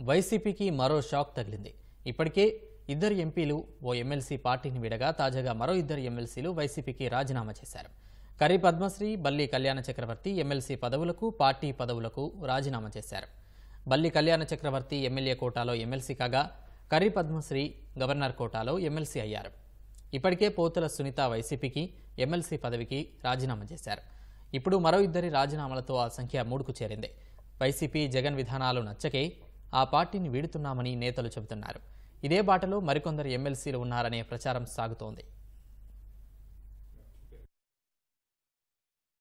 వైసీపీకి మరో షాక్ తగిలింది. ఇప్పటికే ఇద్దరు ఎంపీలు ఓ ఎమ్మెల్సీ పార్టీని విడగా తాజాగా మరో ఇద్దరు ఎమ్మెల్సీలు వైసీపీకి రాజీనామా చేశారు. కరీ పద్మశ్రీ బల్లి కళ్యాణ చక్రవర్తి ఎమ్మెల్సీ పదవులకు పార్టీ పదవులకు రాజీనామా చేశారు. బల్లి కళ్యాణ చక్రవర్తి ఎమ్మెల్యే కోటాలో ఎమ్మెల్సీ కాగా కరీ పద్మశ్రీ గవర్నర్ కోటాలో ఎమ్మెల్సీ అయ్యారు. ఇప్పటికే పోతుల సునీత వైసీపీకి ఎమ్మెల్సీ పదవికి రాజీనామా చేశారు. ఇప్పుడు మరో ఇద్దరి రాజీనామాలతో ఆ సంఖ్య మూడుకు చేరింది. వైసీపీ జగన్ విధానాలు నచ్చకే ఆ పార్టీని వీడుతున్నామని నేతలు చెబుతున్నారు. ఇదే బాటలో మరికొందరు ఎమ్మెల్సీలు ఉన్నారనే ప్రచారం సాగుతోంది.